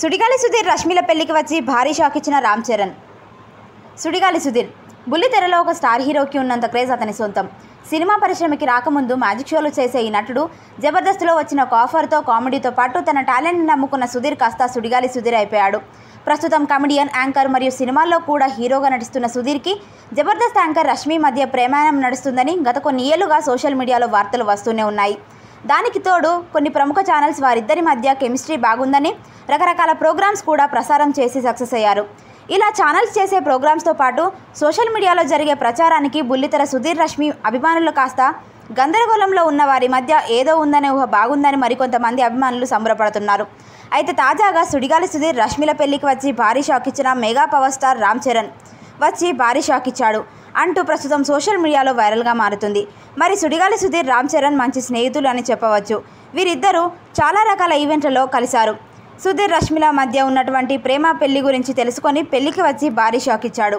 సుడిగాలి సుధీర్ రష్మిల పెళ్ళికి వచ్చి భారీ షాక్ ఇచ్చిన రామ్ చరణ్. సుడిగాలి సుధీర్ బుల్లితెరలో ఒక స్టార్ హీరోకి ఉన్నంత క్రేజ్ అతని సొంతం. సినిమా పరిశ్రమకి రాకముందు మ్యాజిక్ షోలు చేసే ఈ నటుడు జబర్దస్త్లో వచ్చిన ఒక ఆఫర్తో కామెడీతో పాటు తన టాలెంట్ని నమ్ముకున్న సుధీర్ కాస్త సుడిగాలి సుధీర్ అయిపోయాడు. ప్రస్తుతం కమెడియన్ యాంకర్ మరియు సినిమాల్లో కూడా హీరోగా నటిస్తున్న సుధీర్కి జబర్దస్త్ యాంకర్ రష్మి మధ్య ప్రేమాయణం నడుస్తుందని గత కొన్ని ఏళ్ళుగా సోషల్ మీడియాలో వార్తలు వస్తూనే ఉన్నాయి. దానికి తోడు కొన్ని ప్రముఖ ఛానల్స్ వారిద్దరి మధ్య కెమిస్ట్రీ బాగుందని రకరకాల ప్రోగ్రామ్స్ కూడా ప్రసారం చేసి సక్సెస్ అయ్యారు. ఇలా ఛానల్స్ చేసే ప్రోగ్రామ్స్తో పాటు సోషల్ మీడియాలో జరిగే ప్రచారానికి బుల్లితెర సుధీర్ రష్మి అభిమానులు కాస్త గందరగోళంలో ఉన్న వారి మధ్య ఏదో ఉందనే ఊహ బాగుందని మరికొంతమంది అభిమానులు సంబరపడుతున్నారు. అయితే తాజాగా సుడిగాలి సుధీర్ రష్మిల పెళ్ళికి వచ్చి భారీ షాక్ ఇచ్చిన mega power star Ram Charan వచ్చి భారీ షాక్ ఇచ్చాడు. అంటూ ప్రస్తుతం సోషల్ మీడియాలో వైరల్గా మారుతుంది. మరి సుడిగాలి సుధీర్ రామ్ చరణ్ మంచి స్నేహితులు అని చెప్పవచ్చు. వీరిద్దరూ చాలా రకాల ఈవెంట్లలో కలిశారు. సుధీర్ రష్మిల మధ్య ఉన్నటువంటి ప్రేమ పెళ్ళి గురించి తెలుసుకొని పెళ్ళికి వచ్చి భారీ షాక్ ఇచ్చాడు.